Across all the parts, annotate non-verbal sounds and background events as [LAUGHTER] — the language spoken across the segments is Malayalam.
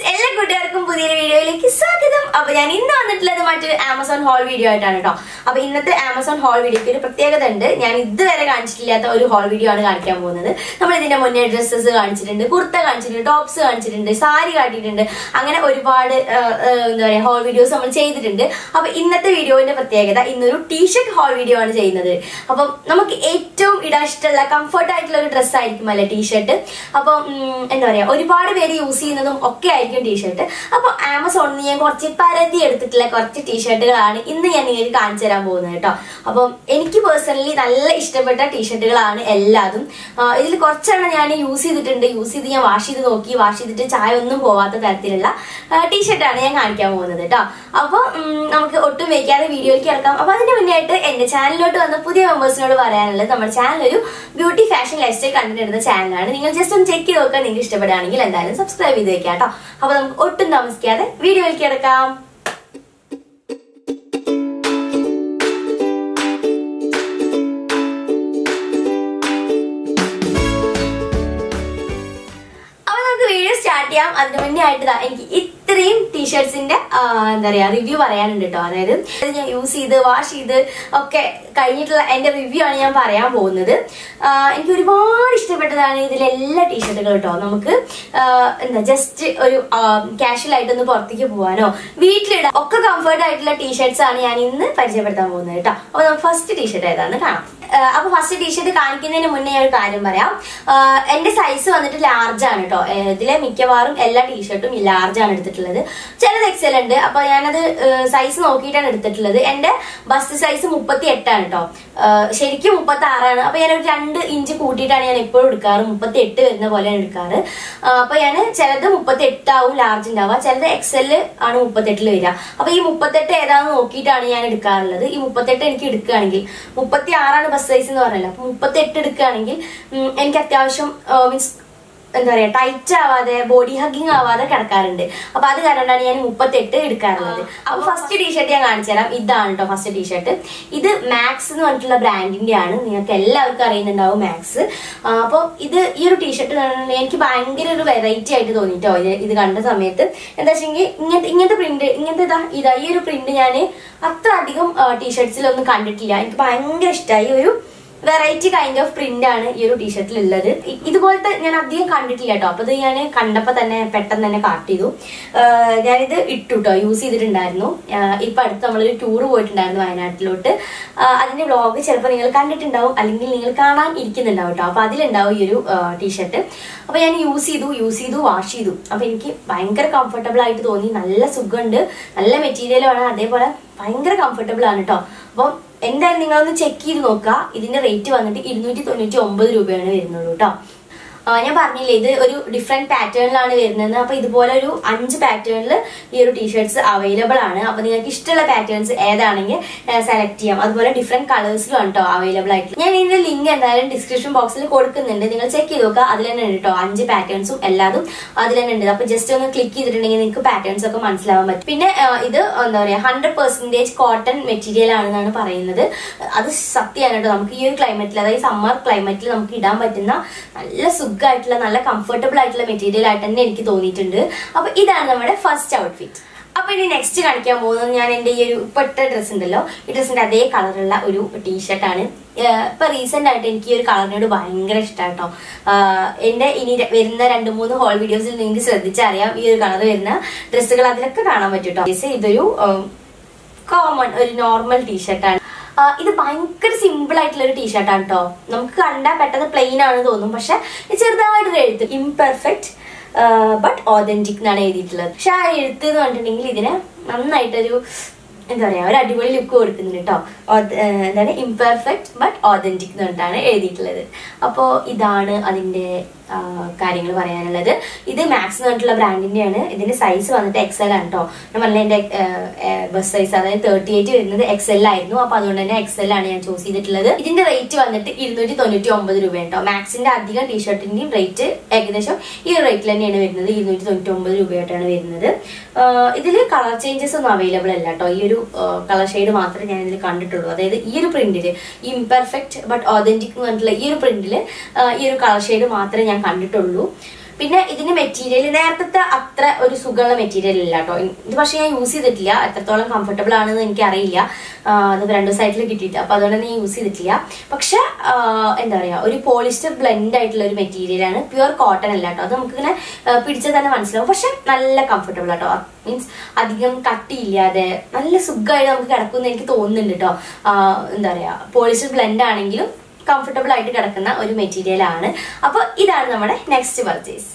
ഗൈസ് എല്ലാ കൂട്ടുകാർക്കും പുതിയൊരു വീഡിയോയിലേക്ക് സ്വാഗതം. അപ്പൊ ഞാൻ ഇന്ന് വന്നിട്ടുള്ളത് മറ്റൊരു ആമസോൺ ഹോൾ വീഡിയോ ആയിട്ടാണ് കേട്ടോ. അപ്പൊ ഇന്നത്തെ ആമസോൺ ഹോൾ വീഡിയോക്ക് ഒരു പ്രത്യേകത ഉണ്ട്. ഞാൻ ഇതുവരെ കാണിച്ചിട്ടില്ലാത്ത ഒരു ഹോൾ വീഡിയോ ആണ് കാണിക്കാൻ പോകുന്നത്. നമ്മൾ ഇതിന്റെ മുന്നേ ഡ്രസ്സസ് കാണിച്ചിട്ടുണ്ട് കുർത്ത കാണിച്ചിട്ടുണ്ട് ടോപ്സ് കാണിച്ചിട്ടുണ്ട് സാരി കാട്ടിയിട്ടുണ്ട്. അങ്ങനെ ഒരുപാട് എന്താ പറയാ ഹോൾ വീഡിയോസ് നമ്മൾ ചെയ്തിട്ടുണ്ട്. അപ്പൊ ഇന്നത്തെ വീഡിയോന്റെ പ്രത്യേകത ഇന്നൊരു ടീഷർട്ട് ഹോൾ വീഡിയോ ആണ് ചെയ്യുന്നത്. അപ്പം നമുക്ക് ഏറ്റവും ഇടാൻ ഇഷ്ടമുള്ള കംഫർട്ട് ആയിട്ടുള്ള ഒരു ഡ്രസ്സ് ആയിരിക്കും അല്ലെ ടീഷർട്ട് അപ്പം എന്താ പറയാ ഒരുപാട് പേര് യൂസ് ചെയ്യുന്നതും ഒക്കെ ആയിരിക്കും അപ്പൊ ആമസോണിൽ നിന്ന് ഞാൻ കുറച്ച് പരതി എടുത്തിട്ടുള്ള കുറച്ച് ടീഷർട്ടുകളാണ് ഇന്ന് ഞാൻ നിങ്ങൾക്ക് കാണിച്ചു തരാൻ പോകുന്നത് കേട്ടോ. അപ്പം എനിക്ക് പേഴ്സണലി നല്ല ഇഷ്ടപ്പെട്ട ടീഷർട്ടുകളാണ് എല്ലാതും. ഇതിൽ കുറച്ചെണ്ണം ഞാൻ യൂസ് ചെയ്തിട്ടുണ്ട്. യൂസ് ചെയ്ത് ഞാൻ വാഷ് ചെയ്ത് നോക്കി. വാഷ് ചെയ്തിട്ട് ചായ ഒന്നും പോവാത്ത തരത്തിലുള്ള ടീഷർട്ടാണ് ഞാൻ കാണിക്കാൻ പോകുന്നത് കേട്ടോ. അപ്പോൾ നമുക്ക് വയ്ക്കാതെ വീഡിയോയിലേക്ക് കിടക്കാം. അപ്പൊ അതിന് മുന്നേ ആയിട്ട് എന്റെ ചാനലിലോട്ട് വന്ന പുതിയ മെമ്പേഴ്സിനോട് പറയാനുള്ളത് നമ്മുടെ ചാനൽ ഒരു beauty fashion lifestyle content ഇടുന്ന ചാനലാണ് നിങ്ങൾ ജസ്റ്റ് ഒന്ന് ചെക്ക് ചെയ്ത് നോക്കാൻ നിങ്ങൾക്ക് ഇഷ്ടപ്പെടുകയാണെങ്കിൽ എന്തായാലും സബ്സ്ക്രൈബ് ചെയ്ത് വെക്കാം കേട്ടോ. അപ്പൊ നമുക്ക് ഒട്ടും താമസിക്കാതെ വീഡിയോയിലേക്ക് കിടക്കാം. സ്റ്റാർട്ട് ചെയ്യാം. അതിന് മുന്നേ ആയിട്ട് എനിക്ക് ഇത്രയും ടീഷർട്സിന്റെ എന്താ പറയാ റിവ്യൂ പറയാനുണ്ട് കേട്ടോ അതായത് ഞാൻ യൂസ് ചെയ്ത് വാഷ് ചെയ്ത് ഒക്കെ കഴിഞ്ഞിട്ടുള്ള എന്റെ റിവ്യൂ ആണ് ഞാൻ പറയാൻ പോകുന്നത്. എനിക്ക് ഒരുപാട് ഇഷ്ടപ്പെട്ടതാണ് ഇതിലെല്ലാ ടീഷർട്ടുകൾ കേട്ടോ നമുക്ക് എന്താ ജസ്റ്റ് ഒരു കാഷ്വൽ ആയിട്ടൊന്ന് പുറത്തേക്ക് പോകാനോ വീട്ടിലിടാൻ ഒക്കെ കംഫർട്ട് ആയിട്ടുള്ള ടീഷർട്സ് ആണ് ഞാൻ ഇന്ന് പരിചയപ്പെടുത്താൻ പോകുന്നത് കേട്ടോ അപ്പൊ നമുക്ക് ഫസ്റ്റ് ടീഷർട്ട് ഏതാന്ന് കാണാം. അപ്പൊ ഫസ്റ്റ് ടീഷർട്ട് കാണിക്കുന്നതിന് മുന്നേ ഞാൻ ഒരു കാര്യം പറയാം. എന്റെ സൈസ് വന്നിട്ട് ലാർജ് ആണ് കേട്ടോ ഇതിലെ മിക്കവാറും എല്ലാ ടീഷർട്ടും ലാർജ് ആണ് എടുത്തിട്ടുള്ളത്. ചിലത് എക്സൽ ഉണ്ട്. അപ്പൊ ഞാനത് സൈസ് നോക്കിയിട്ടാണ് എടുത്തിട്ടുള്ളത്. എന്റെ ബസ്റ്റ് സൈസ് മുപ്പത്തി എട്ടാണ് കേട്ടോ ശരിക്കും മുപ്പത്തി ആറാണ് അപ്പൊ ഞാൻ ഒരു രണ്ട് ഇഞ്ച് കൂട്ടിയിട്ടാണ് ഞാൻ എപ്പോഴും എടുക്കാറ്. മുപ്പത്തി എട്ട് വരുന്ന പോലെയാണ് എടുക്കാറ്. അപ്പൊ ഞാൻ ചിലത് മുപ്പത്തി എട്ടാവും ലാർജ് ഉണ്ടാവുക. ചിലത് എക്സൽ ആണ് മുപ്പത്തെട്ടിൽ വരിക. അപ്പൊ ഈ മുപ്പത്തെട്ട് ഏതാണെന്ന് നോക്കിയിട്ടാണ് ഞാൻ എടുക്കാറുള്ളത്. ഈ മുപ്പത്തെട്ട് എനിക്ക് എടുക്കുകയാണെങ്കിൽ മുപ്പത്തി ആറാണ് ബസ് സൈസ് എന്ന് പറഞ്ഞല്ലോ. അപ്പൊ മുപ്പത്തെട്ട് എടുക്കുകയാണെങ്കിൽ എനിക്ക് അത്യാവശ്യം മീൻസ് എന്താ പറയാ ടൈറ്റ് ആവാതെ ബോഡി ഹഗ്ഗിങ് ആവാതെ കിടക്കാറുണ്ട്. അപ്പൊ അത് കാരണമാണ് ഞാൻ മുപ്പത്തെട്ട് എടുക്കാറുള്ളത്. അപ്പൊ ഫസ്റ്റ് ടീഷർട്ട് ഞാൻ കാണിച്ചു തരാം. ഇതാണ് കേട്ടോ ഫസ്റ്റ് ടീഷർട്ട് ഇത് മാക്സ് എന്ന് പറഞ്ഞിട്ടുള്ള ബ്രാൻഡിന്റെ ആണ്. നിങ്ങൾക്ക് എല്ലാവർക്കും അറിയുന്നുണ്ടാവും മാക്സ് അപ്പോൾ ഇത് ഈ ഒരു ടീഷർട്ട് എനിക്ക് ഭയങ്കര ഒരു വെറൈറ്റി ആയിട്ട് തോന്നിട്ടോ. ഇത് ഇത് കണ്ട സമയത്ത്. എന്താ വെച്ചെങ്കിൽ ഇങ്ങനത്തെ ഇങ്ങനത്തെ പ്രിന്റ് ഇങ്ങനത്തെ ഇതാ ഇതാ ഈ ഒരു പ്രിന്റ് ഞാൻ അത്ര അധികം ടീഷർട്സിലൊന്നും കണ്ടിട്ടില്ല. എനിക്ക് ഭയങ്കര ഇഷ്ടമായി ഒരു വെറൈറ്റി കൈൻഡ് ഓഫ് പ്രിന്റ് ആണ് ഈ ഒരു ടീഷർട്ടിൽ ഉള്ളത് ഇതുപോലത്തെ ഞാൻ അധികം കണ്ടിട്ടില്ല കേട്ടോ അപ്പൊ ഇത് ഞാൻ കണ്ടപ്പോ തന്നെ പെട്ടെന്ന് തന്നെ കാട്ട് ചെയ്തു. ഞാനിത് ഇട്ടു കേട്ടോ യൂസ് ചെയ്തിട്ടുണ്ടായിരുന്നു. ഇപ്പൊ അടുത്ത് നമ്മളൊരു ടൂർ പോയിട്ടുണ്ടായിരുന്നു വയനാട്ടിലോട്ട്. അതിന്റെ വ്ളോഗ് ചിലപ്പോൾ നിങ്ങൾ കണ്ടിട്ടുണ്ടാവും. അല്ലെങ്കിൽ നിങ്ങൾ കാണാൻ ഇരിക്കുന്നുണ്ടാവും കേട്ടോ അപ്പൊ അതിലുണ്ടാവും ഈ ഒരു ടീഷർട്ട് അപ്പൊ ഞാൻ യൂസ് ചെയ്തു യൂസ് ചെയ്തു വാഷ് ചെയ്തു. അപ്പൊ എനിക്ക് ഭയങ്കര കംഫർട്ടബിൾ ആയിട്ട് തോന്നി. നല്ല സുഖമുണ്ട് നല്ല മെറ്റീരിയലാണ് അതേപോലെ ഭയങ്കര കംഫർട്ടബിൾ ആണ് കേട്ടോ അപ്പം എന്തായാലും നിങ്ങളൊന്ന് ചെക്ക് ചെയ്ത് നോക്കുക. ഇതിന്റെ റേറ്റ് വന്നിട്ട് ഇരുന്നൂറ്റി തൊണ്ണൂറ്റി ഒമ്പത് രൂപയാണ് വരുന്നുള്ളൂ കേട്ടോ ഞാൻ പറഞ്ഞില്ലേ ഇത് ഒരു ഡിഫറെന്റ് പാറ്റേണിലാണ് വരുന്നത്. അപ്പൊ ഇതുപോലെ ഒരു അഞ്ച് പാറ്റേണിൽ ഈ ഒരു ടീഷർട്സ് അവൈലബിൾ ആണ്. അപ്പൊ നിങ്ങൾക്ക് ഇഷ്ടമുള്ള പാറ്റേൺസ് ഏതാണെങ്കിൽ സെലക്ട് ചെയ്യാം. അതുപോലെ ഡിഫറെന്റ് കളേഴ്സിലും ആണ് കേട്ടോ അവൈലബിൾ ആയിട്ട്. ഞാൻ ഇതിന്റെ ലിങ്ക് എന്തായാലും ഡിസ്ക്രിപ്ഷൻ ബോക്സിൽ കൊടുക്കുന്നുണ്ട്. നിങ്ങൾ ചെക്ക് ചെയ്ത് നോക്കുക. അതിൽ തന്നെ ഉണ്ട് കേട്ടോ അഞ്ച് പാറ്റേൺസും എല്ലാതും അതിൽ തന്നെ ഉണ്ട്. അപ്പൊ ജസ്റ്റ് ഒന്ന് ക്ലിക്ക് ചെയ്തിട്ടുണ്ടെങ്കിൽ നിങ്ങൾക്ക് പാറ്റേൺസ് ഒക്കെ മനസ്സിലാവാൻ പറ്റും. പിന്നെ ഇത് എന്താ പറയാ ഹൺഡ്രഡ് പെർസെന്റേജ് കോട്ടൺ മെറ്റീരിയൽ ആണെന്നാണ് പറയുന്നത്. അത് സത്യമാണ് കേട്ടോ നമുക്ക് ഈ ഒരു ക്ലൈമറ്റിൽ അതായത് സമ്മർ ക്ലൈമറ്റിൽ നമുക്ക് ഇടാൻ പറ്റുന്ന നല്ല സുഖമായിട്ടുള്ള നല്ല കംഫർട്ടബിൾ ആയിട്ടുള്ള മെറ്റീരിയൽ ആയിട്ട് തന്നെ എനിക്ക് തോന്നിയിട്ടുണ്ട്. അപ്പൊ ഇതാണ് നമ്മുടെ ഫസ്റ്റ് ഔട്ട്ഫിറ്റ് അപ്പൊ ഇനി നെക്സ്റ്റ് കാണിക്കാൻ പോകുന്നത് ഞാൻ എന്റെ ഈ ഒരു പെട്ട ഡ്രസ് ഉണ്ടല്ലോ. ഈ ഡ്രസ്സിന്റെ അതേ കളറുള്ള ഒരു ടീഷർട്ട് ആണ്. ഇപ്പൊ റീസെന്റ് ആയിട്ട് എനിക്ക് ഈ ഒരു കളറിനോട് ഭയങ്കര ഇഷ്ടമാണ് കേട്ടോ എന്റെ ഇനി വരുന്ന രണ്ട് മൂന്ന് ഹോൾ വീഡിയോസിൽ നിങ്ങൾക്ക് ശ്രദ്ധിച്ചറിയാം ഈ ഒരു കളർ വരുന്ന ഡ്രസ്സുകൾ അതിലൊക്കെ കാണാൻ പറ്റും ഇതൊരു കോമൺ ഒരു നോർമൽ ടീഷർട്ടാണ് ഇത് ഭയങ്കര സിമ്പിൾ ആയിട്ടുള്ള ഒരു ടീഷർട്ടാണ് കേട്ടോ നമുക്ക് കണ്ടാൽ പെട്ടെന്ന് പ്ലെയിൻ ആണെന്ന് തോന്നും. പക്ഷെ ഇത് ചെറുതായിട്ടൊരു എഴുത്ത്. ഇംപെർഫെക്റ്റ് ബട്ട് ഓതന്റിക് എന്നാണ് എഴുതിയിട്ടുള്ളത്. പക്ഷെ ആ എഴുത്ത് എന്ന് പറഞ്ഞിട്ടുണ്ടെങ്കിൽ ഇതിന് നന്നായിട്ടൊരു എന്താ പറയാ ഒരു അടിപൊളി ലുക്ക് കൊടുക്കുന്നുണ്ട് കേട്ടോ എന്താണ്? ഇംപെർഫെക്റ്റ് ബട്ട് ഓതന്റിക് എന്ന് പറഞ്ഞിട്ടാണ് എഴുതിയിട്ടുള്ളത്. അപ്പോൾ ഇതാണ് അതിന്റെ കാര്യങ്ങൾ പറയാനുള്ളത്. ഇത് മാക്സ് എന്ന് പറഞ്ഞിട്ടുള്ള ബ്രാൻഡിന്റെയാണ് ഇതിന്റെ സൈസ് വന്നിട്ട് എക്സൽ ആണ് കേട്ടോ പറഞ്ഞ എന്റെ ബസ് സൈസ് അതായത് തേർട്ടി എയ്റ്റ് വരുന്നത് എക്സൽ ആയിരുന്നു. അപ്പോൾ അതുകൊണ്ട് തന്നെ എക്സൽ ആണ് ഞാൻ ചൂസ് ചെയ്തിട്ടുള്ളത്. ഇതിന്റെ റേറ്റ് വന്നിട്ട് ഇരുന്നൂറ്റി തൊണ്ണൂറ്റി ഒമ്പത് രൂപ കേട്ടോ മാക്സിന്റെ അധികം ടീഷർട്ടിന്റെയും റേറ്റ് ഏകദേശം ഈ റേറ്റിൽ തന്നെയാണ് വരുന്നത്. ഇരുന്നൂറ്റി തൊണ്ണൂറ്റി ഒമ്പത് രൂപയായിട്ടാണ് വരുന്നത്. ഇതിൽ കളർ ചേഞ്ചസ് ഒന്നും അവൈലബിൾ അല്ല കേട്ടോ ഈ ഒരു കളർ ഷെയ്ഡ് മാത്രമേ ഞാൻ ഇതിൽ കണ്ടിട്ടുള്ളൂ. അതായത് ഈ ഒരു പ്രിന്റിൽ ഇംപെർഫെക്റ്റ് ബട്ട് ഓതന്റിക് എന്ന് പറഞ്ഞിട്ടുള്ള ഈ ഒരു പ്രിന്റിൽ ഈ ഒരു കളർ ഷെയ്ഡ് മാത്രമേ ഞാൻ കണ്ടിട്ടുള്ളൂ. പിന്നെ ഇതിന്റെ മെറ്റീരിയൽ നേരത്തെ അത്ര ഒരു സുഖമുള്ള മെറ്റീരിയൽ ഇല്ല കേട്ടോ ഇത് പക്ഷെ ഞാൻ യൂസ് ചെയ്തിട്ടില്ല. എത്രത്തോളം കംഫർട്ടബിൾ ആണെന്ന് എനിക്ക് അറിയില്ല അത് രണ്ട് ദിവസമായിട്ട് കിട്ടിയിട്ട്. അപ്പൊ അതുകൊണ്ട് ഞാൻ യൂസ് ചെയ്തിട്ടില്ല. പക്ഷെ എന്താ പറയാ ഒരു പോളിസ്റ്റർ ബ്ലെൻഡ് ആയിട്ടുള്ള ഒരു മെറ്റീരിയൽ ആണ് പ്യുവർ കോട്ടൺ അല്ല കേട്ടോ. അത് നമുക്ക് ഇങ്ങനെ പിടിച്ചാൽ തന്നെ മനസ്സിലാവും. പക്ഷെ നല്ല കംഫർട്ടബിൾ ആട്ടോ. മീൻസ് അധികം കട്ടിയില്ലാതെ നല്ല സുഖമായിട്ട് നമുക്ക് കിടക്കുമെന്ന് എനിക്ക് തോന്നുന്നുണ്ട് കേട്ടോ. എന്താ പറയാ പോളിസ്റ്റർ ബ്ലെൻഡ് ആണെങ്കിലും കംഫർട്ടബിൾ ആയിട്ട് കിടക്കുന്ന ഒരു മെറ്റീരിയൽ ആണ്. അപ്പൊ ഇതാണ് നമ്മുടെ നെക്സ്റ്റ് പർച്ചേസ്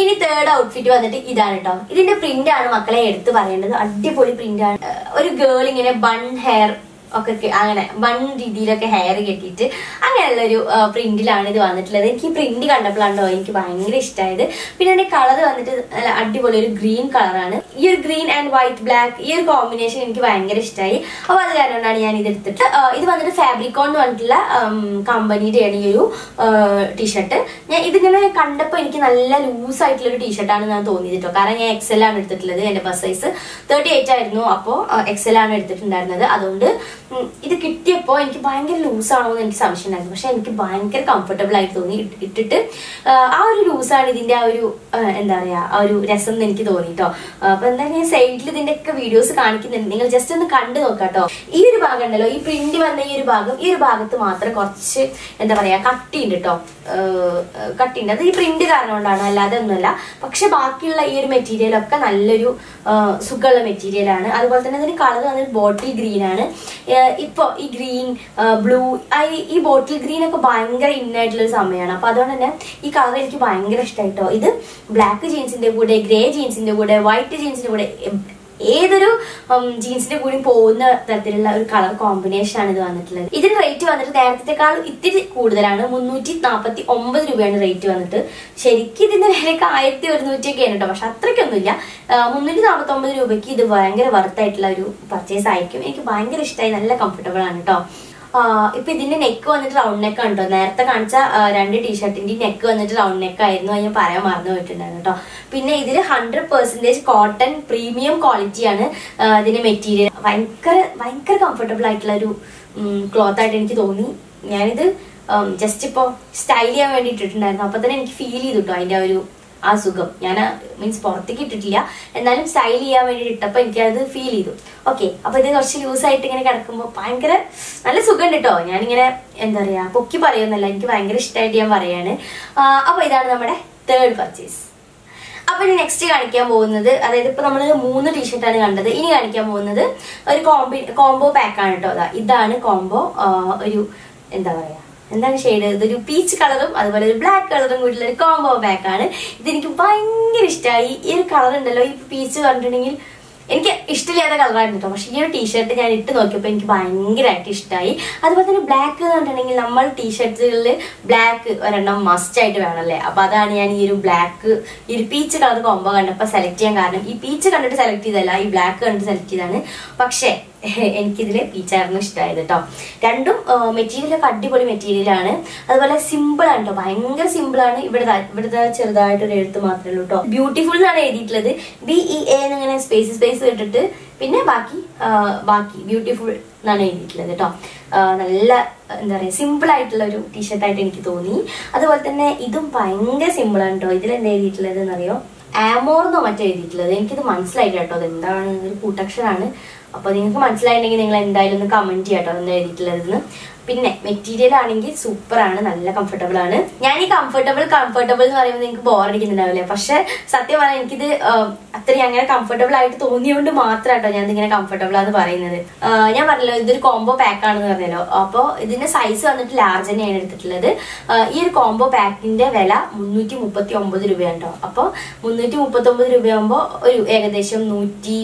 ഇനി തേർഡ് ഔട്ട്ഫിറ്റ് വന്നിട്ട് ഇതാണ് കേട്ടോ ഇതിന്റെ പ്രിന്റ് ആണ് മക്കളെ എടുത്ത് പറയേണ്ടത്. അടിപൊളി പ്രിന്റ് ആണ്. ഒരു ഗേൾ ഇങ്ങനെ ബൺ ഹെയർ ഒക്കെ അങ്ങനെ വൺ രീതിയിലൊക്കെ ഹെയർ കെട്ടിയിട്ട് അങ്ങനെയുള്ള ഒരു പ്രിന്റിലാണ് ഇത് വന്നിട്ടുള്ളത്. എനിക്ക് ഈ പ്രിന്റ് കണ്ടപ്പോഴാണോ എനിക്ക് ഭയങ്കര ഇഷ്ടമായത് പിന്നെ അതിന്റെ കളർ വന്നിട്ട് അടിപൊളി ഒരു ഗ്രീൻ കളറാണ് ഈ ഒരു ഗ്രീൻ ആൻഡ് വൈറ്റ് ബ്ലാക്ക് ഈ ഒരു കോമ്പിനേഷൻ എനിക്ക് ഭയങ്കര ഇഷ്ടമായി അപ്പൊ അത് കാരണമാണ് ഞാൻ ഇത് എടുത്തിട്ട് ഇത് വന്നിട്ട് ഫാബ്രിക്കോൺ എന്ന് പറഞ്ഞിട്ടുള്ള കമ്പനിയുടെയാണ് ഈ ഒരു ടീഷർട്ട് ഞാൻ ഇതിങ്ങനെ കണ്ടപ്പോൾ എനിക്ക് നല്ല ലൂസ് ആയിട്ടുള്ള ഒരു ടീഷർട്ടാണ് ഞാൻ തോന്നിയത് കേട്ടോ കാരണം ഞാൻ എക്സൽ ആണ് എടുത്തിട്ടുള്ളത് എന്റെ ബസ് സൈസ് തേർട്ടി എയ്റ്റ് ആയിരുന്നു അപ്പോൾ എക്സൽ ആണ് എടുത്തിട്ടുണ്ടായിരുന്നത്. അതുകൊണ്ട് ഇത് കിട്ടിയപ്പോൾ എനിക്ക് ഭയങ്കര ലൂസ് ആണോ എന്ന് എനിക്ക് സംശയം ഉണ്ടായിരുന്നു. പക്ഷെ എനിക്ക് ഭയങ്കര കംഫർട്ടബിൾ ആയി തോന്നി. ഇട്ടിട്ട് ആ, ഒരു ലൂസാണ് ഇതിന്റെ ആ ഒരു എന്താ പറയാ ആ ഒരു രസം എന്ന് എനിക്ക് തോന്നിട്ടോ. അപ്പൊ എന്തായാലും ഞാൻ സൈഡിൽ ഇതിന്റെ ഒക്കെ വീഡിയോസ് കാണിക്കുന്നുണ്ട്. നിങ്ങൾ ജസ്റ്റ് ഒന്ന് കണ്ടു നോക്കാട്ടോ ഈ ഒരു ഭാഗം ഉണ്ടല്ലോ ഈ പ്രിന്റ് വന്ന ഈ ഒരു ഭാഗം ഈ ഒരു ഭാഗത്ത് മാത്രം കുറച്ച് എന്താ പറയാ കട്ടിയുണ്ട് കേട്ടോ കട്ടിയുണ്ട് അത് ഈ പ്രിന്റ് കാരണം കൊണ്ടാണ് അല്ലാതെ ഒന്നുമല്ല. പക്ഷെ ബാക്കിയുള്ള ഈ ഒരു മെറ്റീരിയൽ ഒക്കെ നല്ലൊരു സുഖമുള്ള മെറ്റീരിയൽ ആണ്. അതുപോലെ തന്നെ ഇതിന് കളർ വന്നത് ബോട്ടിൽ ഗ്രീൻ ആണ്. ഇപ്പൊ ഈ ഗ്രീൻ ബ്ലൂ ഈ ബോട്ടിൽ ഗ്രീൻ ഒക്കെ ഭയങ്കര ഇന്നായിട്ടുള്ള ഒരു സമയമാണ് അപ്പൊ അതുകൊണ്ട് തന്നെ ഈ കളർ എനിക്ക് ഭയങ്കര ഇഷ്ടമായിട്ടോ ഇത് ബ്ലാക്ക് ജീൻസിന്റെ കൂടെ ഗ്രേ ജീൻസിന്റെ കൂടെ വൈറ്റ് ജീൻസിന്റെ കൂടെ ഏതൊരു ജീൻസിന്റെ കൂടി പോകുന്ന തരത്തിലുള്ള ഒരു കളർ കോമ്പിനേഷൻ ആണ് ഇത് വന്നിട്ടുള്ളത്. ഇതിന് റേറ്റ് വന്നിട്ട് നേരത്തെക്കാൾ ഇത്തിരി കൂടുതലാണ്. മുന്നൂറ്റി നാൽപ്പത്തി ഒമ്പത് രൂപയാണ് റേറ്റ് വന്നിട്ട്. ശരിക്കും ഇതിന്റെ വിലയൊക്കെ ആയിരത്തി ഒരുന്നൂറ്റിയൊക്കെയാണ് കേട്ടോ. പക്ഷെ അത്രയ്ക്കൊന്നുമില്ല. മുന്നൂറ്റി നാൽപ്പത്തി ഒമ്പത് രൂപയ്ക്ക് ഇത് ഭയങ്കര വർത്തായിട്ടുള്ള ഒരു പർച്ചേസ് ആയിരിക്കും. എനിക്ക് ഭയങ്കര ഇഷ്ടമായി നല്ല കംഫർട്ടബിൾ ആണ് കേട്ടോ. ഇപ്പൊ ഇതിന്റെ നെക്ക് വന്നിട്ട് റൗണ്ട് നെക്ക് ഉണ്ടോ നേരത്തെ കാണിച്ച രണ്ട് ടീഷർട്ടിന്റെ നെക്ക് വന്നിട്ട് റൗണ്ട് നെക്ക് ആയിരുന്നു. അത് ഞാൻ പറയാൻ മറന്നു പോയിട്ടുണ്ടായിരുന്നു കേട്ടോ പിന്നെ ഇതിൽ ഹൺഡ്രഡ് പെർസെന്റേജ് കോട്ടൺ പ്രീമിയം ക്വാളിറ്റിയാണ് ആണ് ഇതിന്റെ മെറ്റീരിയൽ ഭയങ്കര ഭയങ്കര കംഫർട്ടബിൾ ആയിട്ടുള്ള ഒരു ക്ലോത്ത് ആയിട്ട് എനിക്ക് തോന്നി. ഞാനിത് ജസ്റ്റ് ഇപ്പോ സ്റ്റൈൽ ചെയ്യാൻ വേണ്ടി ഇട്ടിട്ടുണ്ടായിരുന്നു. അപ്പൊ തന്നെ എനിക്ക് ഫീൽ ചെയ്തു കേട്ടോ അതിന്റെ ഒരു ആ സുഖം. ഞാൻ മീൻസ് പുറത്തേക്ക് ഇട്ടിട്ടില്ല. എന്നാലും സ്റ്റൈൽ ചെയ്യാൻ വേണ്ടി ഇട്ടപ്പോൾ എനിക്ക് അത് ഫീൽ ചെയ്തു. ഓക്കെ അപ്പൊ ഇത് കുറച്ച് ലൂസ് ആയിട്ട് ഇങ്ങനെ കിടക്കുമ്പോൾ ഭയങ്കര നല്ല സുഖം കേട്ടോ ഞാനിങ്ങനെ എന്താ പറയാ പൊക്കി പറയുന്നല്ല എനിക്ക് ഭയങ്കര ഇഷ്ടമായിട്ട് ഞാൻ പറയാണ്. അപ്പോൾ അപ്പൊ ഇതാണ് നമ്മുടെ തേർഡ് പർച്ചേസ് അപ്പൊ ഇനി നെക്സ്റ്റ് കാണിക്കാൻ പോകുന്നത് അതായത് ഇപ്പൊ നമ്മൾ മൂന്ന് ടീഷർട്ടാണ് കണ്ടത്. ഇനി കാണിക്കാൻ പോകുന്നത് ഒരു കോമ്പി കോംബോ പാക്കാണ് കേട്ടോ അതാ ഇതാണ് കോംബോ ഒരു എന്താ പറയാ എന്താണ് ഷെയ്ഡ് ഇതൊരു പീച്ച് കളറും അതുപോലെ ഒരു ബ്ലാക്ക് കളറും കൂടിയുള്ള ഒരു കോംബോ പാക്കാണ് ഇതെനിക്ക് ഭയങ്കര ഇഷ്ടമായി ഈ ഒരു കളർ ഉണ്ടല്ലോ ഈ പീച്ച് കണ്ടിട്ടുണ്ടെങ്കിൽ എനിക്ക് ഇഷ്ടമില്ലാത്ത കളറായിരുന്നു കേട്ടോ പക്ഷേ ഈ ഒരു ടീഷർട്ട് ഞാൻ ഇട്ട് നോക്കിയപ്പോൾ എനിക്ക് ഭയങ്കരമായിട്ട് ഇഷ്ടമായി അതുപോലെ തന്നെ ബ്ലാക്ക് എന്ന് പറഞ്ഞിട്ടുണ്ടെങ്കിൽ നമ്മൾ ടീഷർട്ടുകളിൽ ബ്ലാക്ക് ഒരെണ്ണം മസ്റ്റ് ആയിട്ട് വേണമല്ലേ അപ്പോൾ അതാണ് ഞാൻ ഈ ഒരു ബ്ലാക്ക് ഈ ഒരു പീച്ച് കളർ കോമ്പോ കണ്ടപ്പോൾ സെലക്ട് ചെയ്യാൻ കാരണം. ഈ പീച്ച് കണ്ടിട്ട് സെലക്ട് ചെയ്തല്ല ഈ ബ്ലാക്ക് കണ്ടിട്ട് സെലക്ട് ചെയ്താണ് പക്ഷേ എനിക്കിതിൽ പീച്ചായിരുന്നു ഇഷ്ടമായത് കേട്ടോ രണ്ടും മെറ്റീരിയൽ ഒക്കെ അടിപൊളി മെറ്റീരിയലാണ് അതുപോലെ സിമ്പിൾ ആണ് കേട്ടോ ഭയങ്കര സിമ്പിൾ ആണ്. ഇവിടെ ഇവിടുത്തെ ചെറുതായിട്ടൊരു എഴുത്ത് മാത്രമേ ഉള്ളൂ കേട്ടോ ബ്യൂട്ടിഫുൾ എന്നാണ് എഴുതിയിട്ടുള്ളത്. ബി ഇ എ എന്നിങ്ങനെ സ്പേസ് സ്പേസ് ഇട്ടിട്ട് പിന്നെ ബാക്കി ബാക്കി ബ്യൂട്ടിഫുൾ എന്നാണ് എഴുതിയിട്ടുള്ളത് കേട്ടോ നല്ല എന്താ പറയുക സിമ്പിൾ ആയിട്ടുള്ള ഒരു ടീഷർട്ടായിട്ട് എനിക്ക് തോന്നി. അതുപോലെ തന്നെ ഇതും ഭയങ്കര സിമ്പിൾ ആണ് കേട്ടോ ഇതിൽ എന്താ എഴുതിയിട്ടുള്ളത് എന്നറിയോ ആമോർ എന്നോ മറ്റേ എഴുതിയിട്ടുള്ളത്. എനിക്കിത് മനസ്സിലായി കേട്ടോ. അത് എന്താണ് ഒരു കൂട്ടക്ഷരാണ്. അപ്പൊ നിങ്ങൾക്ക് മനസ്സിലായിട്ടുണ്ടെങ്കിൽ നിങ്ങൾ എന്തായാലും ഒന്ന് കമന്റ് ചെയ്യാട്ടോ. കേട്ടോ എന്താ എഴുതിയിട്ടുള്ളതെന്ന്. പിന്നെ മെറ്റീരിയൽ ആണെങ്കിൽ സൂപ്പർ ആണ് നല്ല കംഫർട്ടബിൾ ആണ്. ഞാൻ ഈ കംഫർട്ടബിൾ കംഫർട്ടബിൾ എന്ന് പറയുമ്പോൾ നിങ്ങൾക്ക് ബോറടിക്കുന്നുണ്ടാവില്ലേ പക്ഷെ സത്യം പറഞ്ഞാൽ എനിക്കിത് അത്രയും അങ്ങനെ കംഫർട്ടബിൾ ആയിട്ട് തോന്നിയോണ്ട് മാത്രം കേട്ടോ ഞാൻ ഇങ്ങനെ കംഫർട്ടബിൾ ആണെന്ന് പറയുന്നത് ഞാൻ പറഞ്ഞല്ലോ ഇതൊരു കോംബോ പാക്ക് ആണെന്ന് പറഞ്ഞല്ലോ. അപ്പോൾ ഇതിന്റെ സൈസ് വന്നിട്ട് ലാർജ് തന്നെയാണ് എടുത്തിട്ടുള്ളത്. ഈ ഒരു കോംബോ പാക്കിന്റെ വില മുന്നൂറ്റി മുപ്പത്തി ഒമ്പത് രൂപയാണ് കേട്ടോ അപ്പോൾ മുന്നൂറ്റി മുപ്പത്തി ഒമ്പത് രൂപയാകുമ്പോൾ ഒരു ഏകദേശം നൂറ്റി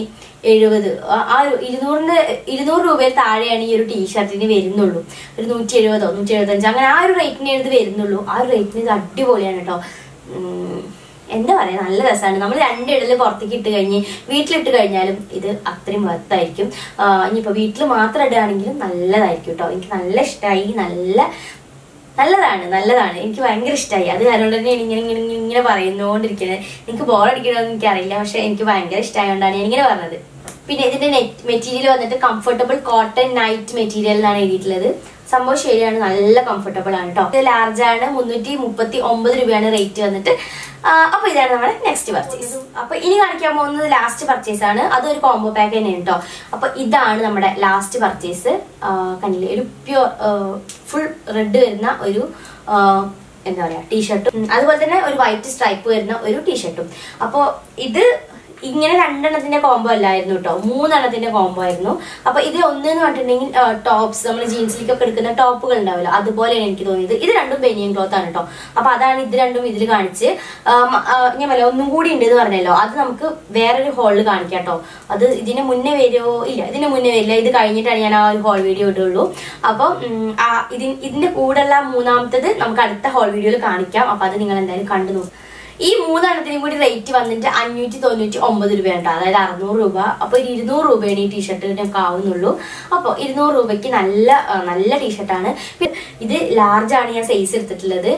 എഴുപത്. ആ- ഇരുന്നൂറിന് ഇരുന്നൂറ് രൂപയിൽ താഴെയാണ് ഈ ഒരു ടീഷർട്ടിന് വരുന്നുള്ളൂ. ഒരു നൂറ്റി എഴുപതോ നൂറ്റി എഴുപത്തഞ്ചോ അങ്ങനെ ആ ഒരു റേറ്റിന് എഴുതി വരുന്നുള്ളൂ. ആ ഒരു റേറ്റിന് ഇത് അടിപൊളിയാണ് കേട്ടോ. എന്താ പറയാ നല്ല രസമാണ് നമ്മൾ രണ്ടിടൽ പുറത്തേക്ക് ഇട്ട് കഴിഞ്ഞ് വീട്ടിലിട്ട് കഴിഞ്ഞാലും ഇത് അത്രയും വർത്തായിരിക്കും ഇനിയിപ്പോ വീട്ടിൽ മാത്രം ഇടുകയാണെങ്കിലും നല്ലതായിരിക്കും കേട്ടോ. എനിക്ക് നല്ല ഇഷ്ടമായി നല്ല നല്ലതാണ് നല്ലതാണ്. എനിക്ക് ഭയങ്കര ഇഷ്ടമായി അത് കാരണം തന്നെയാണ് ഇങ്ങനെ ഇങ്ങനെ ഇങ്ങനെ പറയുന്നോണ്ടിരിക്കുന്നത് എനിക്ക് ബോറടിക്കണമെന്ന് എനിക്കറിയില്ല. പക്ഷെ എനിക്ക് ഭയങ്കര ഇഷ്ടമായതുകൊണ്ടാണ് ഞാൻ ഇങ്ങനെ പറഞ്ഞത്. പിന്നെ ഇതിന്റെ നെറ്റ് മെറ്റീരിയൽ വന്നിട്ട് കംഫർട്ടബിൾ കോട്ടൺ നൈറ്റ് മെറ്റീരിയൽ എന്നാണ് എഴുതിയിട്ടുള്ളത്. സംഭവം ശരിയാണ് നല്ല കംഫർട്ടബിൾ ആണ് കേട്ടോ ഇത് ലാർജ് ആണ് മുന്നൂറ്റി മുപ്പത്തി ഒമ്പത് രൂപയാണ് റേറ്റ് വന്നിട്ട്. അപ്പൊ ഇതാണ് നമ്മുടെ നെക്സ്റ്റ് പർച്ചേസ് അപ്പൊ ഇനി കാണിക്കാൻ പോകുന്നത് ലാസ്റ്റ് പർച്ചേസ് ആണ്. അതൊരു കോംബോ പാക്ക് തന്നെയാണ് കേട്ടോ അപ്പൊ ഇതാണ് നമ്മുടെ ലാസ്റ്റ് പർച്ചേസ് കണ്ടില്ലേ? ഒരു പ്യൂർ ഫുൾ റെഡ് വരുന്ന ഒരു എന്താ പറയാ ടീഷർട്ടും അതുപോലെ തന്നെ ഒരു വൈറ്റ് സ്ട്രൈപ്പ് വരുന്ന ഒരു ടീഷർട്ടും അപ്പോൾ ഇത് ഇങ്ങനെ രണ്ടെണ്ണത്തിന്റെ കോംബോ അല്ലായിരുന്നു കേട്ടോ മൂന്നെണ്ണത്തിന്റെ കോംബോ ആയിരുന്നു. അപ്പൊ ഇത് ഒന്ന് എന്ന് പറഞ്ഞിട്ടുണ്ടെങ്കിൽ ടോപ്സ് നമ്മൾ ജീൻസിലേക്കൊക്കെ എടുക്കുന്ന ടോപ്പുകൾ ഉണ്ടാവില്ല. അതുപോലെയാണ് എനിക്ക് തോന്നിയത്. ഇത് രണ്ടും ബെനിയൻ ക്ലോത്ത് ആണ് കേട്ടോ അപ്പൊ അതാണ് ഇത് രണ്ടും ഇതിൽ കാണിച്ച്. ഞാൻ പറയാം ഒന്നും കൂടി ഉണ്ട് എന്ന് പറഞ്ഞല്ലോ. അത് നമുക്ക് വേറൊരു ഹോളിൽ കാണിക്കാം കേട്ടോ അത് ഇതിന് മുന്നേ വരുമോ ഇല്ല ഇതിന് മുന്നേ വരില്ല. ഇത് കഴിഞ്ഞിട്ടാണ് ഞാൻ ആ ഒരു ഹോൾ വീഡിയോ ഇടുള്ളൂ. അപ്പോൾ ഇതിന്റെ കൂടെയുള്ള മൂന്നാമത്തത് നമുക്ക് അടുത്ത ഹോൾ വീഡിയോയിൽ കാണിക്കാം. അപ്പൊ അത് നിങ്ങൾ എന്തായാലും കണ്ടു നോക്കും. ഈ മൂന്നെണ്ണത്തിനും കൂടി റേറ്റ് വന്നിട്ട് അഞ്ഞൂറ്റി തൊണ്ണൂറ്റി ഒമ്പത് രൂപയുണ്ട്. അതായത് അറുന്നൂറ് രൂപ. അപ്പൊ ഒരു ഇരുന്നൂറ് രൂപയാണ് ഈ ടീഷർട്ടിനൊക്കെ ആവുന്നുള്ളൂ. അപ്പോൾ ഇരുന്നൂറ് രൂപയ്ക്ക് നല്ല നല്ല ടീഷർട്ടാണ് ഇത് ലാർജ് ആണ് ഞാൻ സൈസ് എടുത്തിട്ടുള്ളത്.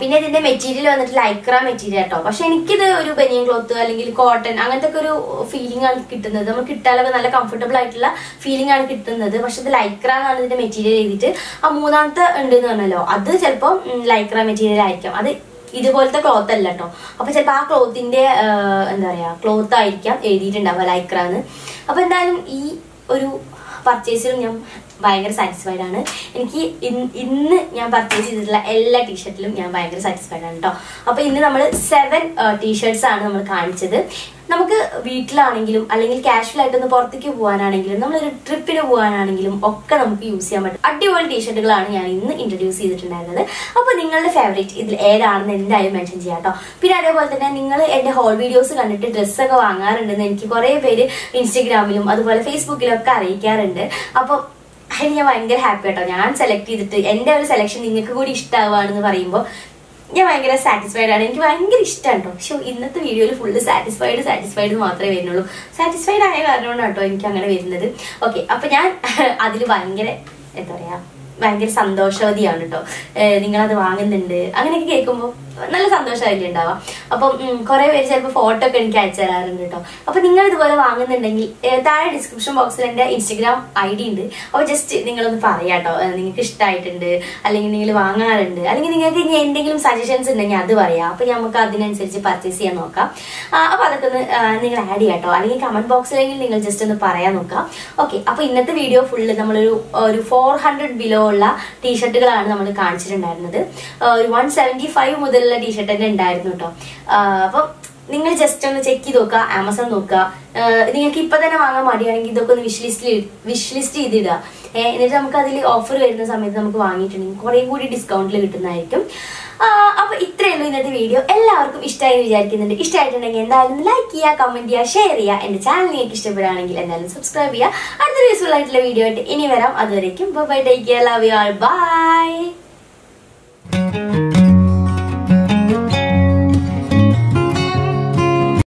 പിന്നെ ഇതിന്റെ മെറ്റീരിയൽ വന്നിട്ട് ലൈക്ര മെറ്റീരിയൽ കേട്ടോ പക്ഷെ എനിക്കിത് ഒരു ബനിയൻ ക്ലോത്ത് അല്ലെങ്കിൽ കോട്ടൺ അങ്ങനത്തെ ഒക്കെ ഒരു ഫീലിംഗ് ആണ് കിട്ടുന്നത്. നമ്മൾ കിട്ടാലൊക്കെ നല്ല കംഫർട്ടബിൾ ആയിട്ടുള്ള ഫീലിംഗ് ആണ് കിട്ടുന്നത്. പക്ഷെ ഇത് ലൈക്ര എന്നാണ് ഇതിന്റെ മെറ്റീരിയൽ ചെയ്തിട്ട് ആ മൂന്നാമത്തെ ഉണ്ട് എന്ന് പറഞ്ഞല്ലോ. അത് ചിലപ്പോൾ ലൈക്ര മെറ്റീരിയൽ ആയിരിക്കും. അത് ഇതുപോലത്തെ ക്ലോത്ത് അല്ല കേട്ടോ അപ്പൊ ചിലപ്പോൾ ആ ക്ലോത്തിന്റെ എന്താ പറയാ ക്ലോത്ത് ആയിരിക്കാം എഴുതിയിട്ടുണ്ടാവുക ലൈക്രാന്ന് അപ്പൊ എന്തായാലും ഈ ഒരു പർച്ചേസിലും ഞാൻ ഭയങ്കര സാറ്റിസ്ഫൈഡ് ആണ്. എനിക്ക് ഇന്ന് ഞാൻ പർച്ചേസ് ചെയ്തിട്ടുള്ള എല്ലാ ടീഷർട്ടിലും ഞാൻ ഭയങ്കര സാറ്റിസ്ഫൈഡ് ആണ് കേട്ടോ അപ്പൊ ഇന്ന് നമ്മൾ സെവൻ ടീഷർട്സ് ആണ് നമ്മൾ കാണിച്ചത്. നമുക്ക് വീട്ടിലാണെങ്കിലും അല്ലെങ്കിൽ കാഷ്വൽ ആയിട്ടൊന്ന് പുറത്തേക്ക് പോകാനാണെങ്കിലും നമ്മളൊരു ട്രിപ്പിന് പോകാനാണെങ്കിലും ഒക്കെ നമുക്ക് യൂസ് ചെയ്യാൻ പറ്റും. അടിപൊളി ടീഷർട്ടുകളാണ് ഞാൻ ഇന്ന് ഇൻട്രൊഡ്യൂസ് ചെയ്തിട്ടുണ്ടായിരുന്നത്. അപ്പോൾ നിങ്ങളുടെ ഫേവറേറ്റ് ഇതിൽ ഏതാണെന്ന് എന്തായാലും മെൻഷൻ ചെയ്യാം കേട്ടോ പിന്നെ അതേപോലെ തന്നെ നിങ്ങൾ എന്റെ ഹോൾ വീഡിയോസ് കണ്ടിട്ട് ഡ്രസ്സൊക്കെ വാങ്ങാറുണ്ടെന്ന് എനിക്ക് കുറേ പേര് ഇൻസ്റ്റഗ്രാമിലും അതുപോലെ ഫേസ്ബുക്കിലും ഒക്കെ അറിയിക്കാറുണ്ട്. അപ്പോൾ അതിന് ഞാൻ ഭയങ്കര ഹാപ്പി കേട്ടോ ഞാൻ സെലക്ട് ചെയ്തിട്ട് എന്റെ ഒരു സെലക്ഷൻ നിങ്ങൾക്ക് കൂടി ഇഷ്ടമാവുകയാണെന്ന് പറയുമ്പോൾ ഞാൻ ഭയങ്കര സാറ്റിസ്ഫൈഡ് ആണ്. എനിക്ക് ഭയങ്കര ഇഷ്ടമാണ് കേട്ടോ പക്ഷെ ഇന്നത്തെ വീഡിയോയിൽ ഫുള്ള് സാറ്റിസ്ഫൈഡ് സാറ്റിസ്ഫൈഡ് മാത്രമേ വരുന്നുള്ളൂ. സാറ്റിസ്ഫൈഡ് ആയ കാരണമാണ് കേട്ടോ എനിക്ക് അങ്ങനെ വരുന്നത്. ഓക്കെ അപ്പൊ ഞാൻ [LAUGHS] അതിൽ ഭയങ്കര എന്താ പറയാ ഭയങ്കര സന്തോഷവതിയാണ് കേട്ടോ നിങ്ങളത് വാങ്ങുന്നുണ്ട്. അങ്ങനെയൊക്കെ കേൾക്കുമ്പോൾ നല്ല സന്തോഷമായില്ലേ ഉണ്ടാവാം അപ്പം കുറേ പേര് ചിലപ്പോൾ ഫോട്ടോ ഒക്കെ എനിക്ക് അയച്ചു തരാറുണ്ട് കേട്ടോ. അപ്പൊ നിങ്ങൾ ഇതുപോലെ വാങ്ങുന്നുണ്ടെങ്കിൽ താഴെ ഡിസ്ക്രിപ്ഷൻ ബോക്സിൽ എന്റെ ഇൻസ്റ്റഗ്രാം ഐ ഡി ഉണ്ട്. അപ്പോൾ ജസ്റ്റ് നിങ്ങളൊന്ന് പറയാം കേട്ടോ. നിങ്ങൾക്ക് ഇഷ്ടമായിട്ടുണ്ട് അല്ലെങ്കിൽ നിങ്ങൾ വാങ്ങാറുണ്ട് അല്ലെങ്കിൽ നിങ്ങൾക്ക് ഇനി എന്തെങ്കിലും സജഷൻസ് ഉണ്ടെങ്കിൽ അത് പറയാം. അപ്പൊ നമുക്ക് അതിനനുസരിച്ച് പർച്ചേസ് ചെയ്യാൻ നോക്കാം. അപ്പോൾ അപ്പൊ അതൊക്കെ ഒന്ന് നിങ്ങൾ ആഡ് ചെയ്യാം കേട്ടോ. അല്ലെങ്കിൽ കമന്റ് ബോക്സിലെങ്കിൽ നിങ്ങൾ ജസ്റ്റ് ഒന്ന് പറയാൻ നോക്കാം. ഓക്കെ അപ്പൊ ഇന്നത്തെ വീഡിയോ ഫുള്ള് നമ്മളൊരു ഒരു ഫോർ ഹൺഡ്രഡ് ബിലോ ഉള്ള ടീഷർട്ടുകളാണ് നമ്മൾ കാണിച്ചിട്ടുണ്ടായിരുന്നത്. ഒരു വൺ സെവന്റി ഫൈവ് മുതലുള്ള ടീഷർട്ട് തന്നെ ഉണ്ടായിരുന്നു കേട്ടോ അപ്പം നിങ്ങൾ ജസ്റ്റ് ഒന്ന് ചെക്ക് ചെയ്ത് നോക്കുക ആമസോൺ നോക്കുക നിങ്ങൾക്ക് ഇപ്പൊ തന്നെ വാങ്ങാൻ മടിയാണെങ്കിൽ ഇതൊക്കെ ഒന്ന് വിഷ് ലിസ്റ്റിൽ വിഷ് ലിസ്റ്റ് ചെയ്തിടുക എന്നിട്ട് നമുക്ക് അതിൽ ഓഫർ വരുന്ന സമയത്ത് നമുക്ക് വാങ്ങിയിട്ടുണ്ടെങ്കിൽ കുറേ കൂടി ഡിസ്കൗണ്ടിൽ കിട്ടുന്നതായിരിക്കും. അപ്പൊ ഇത്രയേ ഉള്ളൂ ഇന്നത്തെ വീഡിയോ എല്ലാവർക്കും ഇഷ്ടമായി വിചാരിക്കുന്നുണ്ട്. ഇഷ്ടമായിട്ടുണ്ടെങ്കിൽ എന്തായാലും ലൈക്ക് ചെയ്യുക കമന്റ് ചെയ്യുക ഷെയർ ചെയ്യുക. എന്റെ ചാനൽ നിങ്ങൾക്ക് ഇഷ്ടപ്പെടുകയാണെങ്കിൽ എന്തായാലും സബ്സ്ക്രൈബ് ചെയ്യുക. അടുത്തൊരു യൂസ്ഫുൾ ആയിട്ടുള്ള വീഡിയോ ആയിട്ട് ഇനി വരാം. അതുവരേക്കും bye take care love you all bye